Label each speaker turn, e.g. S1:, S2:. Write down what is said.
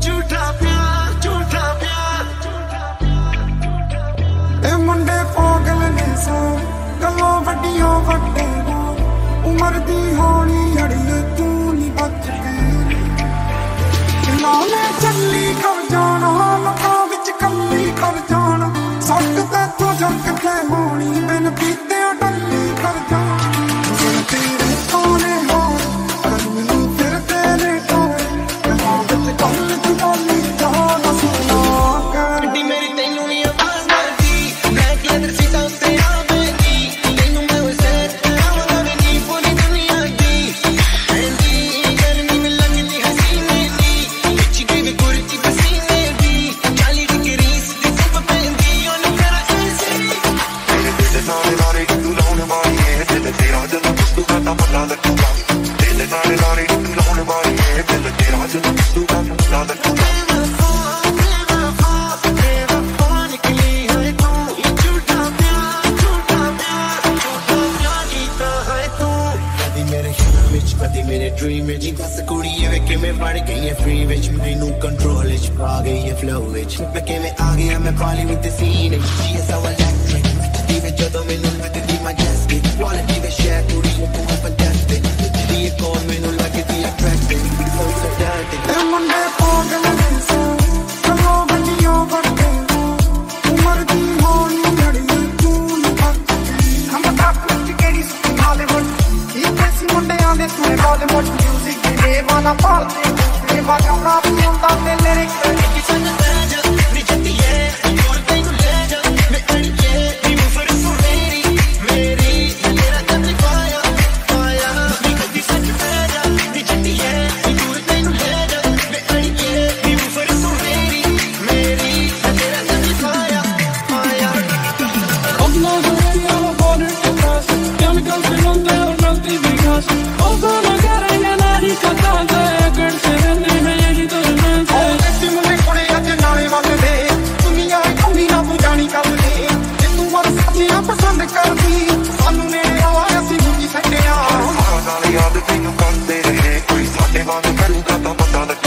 S1: ਝੂਠਾ ਪਿਆਰ ਝੂਠਾ ਪਿਆਰ
S2: ਇਹ ਮੁੰਡੇ ਪਾਗਲ ਨੇ ਸੋ, ਗੱਲੋਂ ਵੱਡੀਆਂ ਵੱਡੇ ਉਮਰ ਦੀ ਹੋਣੀ ਅੜੀਏ, ਤੂੰ ਨਹੀਂ ਬਚ ਲਾਲੇ ਚੱਲੀ ਕਰ
S3: ਕਰਦਾ ਪਤਾ ਲੱਗੂਗਾ ਦਿਲ ਨਾਲੇ ਨਾਲੇ ਤੂੰ ਲਾਉਣ ਵਾਲੀ ਏ ਦਿਲ ਤੇਰਾ ਜਦੋਂ ਤੂੰ ਕਰਦਾ ਪਤਾ ਲੱਗੂਗਾ
S1: ਬੇਵਫਾ ਬੇਵਫਾ ਬੇਵਫਾ ਨਿਕਲੀ ਹੈ ਤੂੰ ਇਹ ਝੂਠਾ ਪਿਆਰ ਝੂਠਾ ਪਿਆਰ ਝੂਠਾ ਪਿਆਰ ਕੀਤਾ ਹੈ ਤੂੰ ਕਦੀ ਮੇਰੇ ਖਿਆਲ ਵਿੱਚ ਕਦੀ ਮੇਰੇ ਡ੍ਰੀਮ ਵਿੱਚ ਬਸ ਕੁੜੀ ਵੇ ਕਿਵੇਂ ਵੜ ਗਈ ਹੈ ਫ੍ਰੀ ਵਿੱਚ ਮੈਨੂੰ ਕੰਟਰੋਲ ਵਿੱਚ ਪਾ ਗਈ ਹੈ ਫਲੋ ਵਿੱਚ ਮੈਂ ਕਿਵੇਂ ਆ ਗਿਆ ਮੈਂ ਬਾਲੀਵੁੱਡ ਦੇ ਸੀਨ ਵਿੱਚ she is so electric ਨੱਚਦੀ ਵੇ ਜਦੋਂ ਮੈਨੂੰ Hollywood music, they wanna party, they wanna rap,
S2: they wanna lyrics, they wanna ਤੈਨੂੰ ਕਰਦੇ ਹੈ ਕੋਈ ਸਾਡੇ ਵਾਂਗ ਕਰੂਗਾ ਤਾਂ ਪਤਾ ਲੱਗੇ।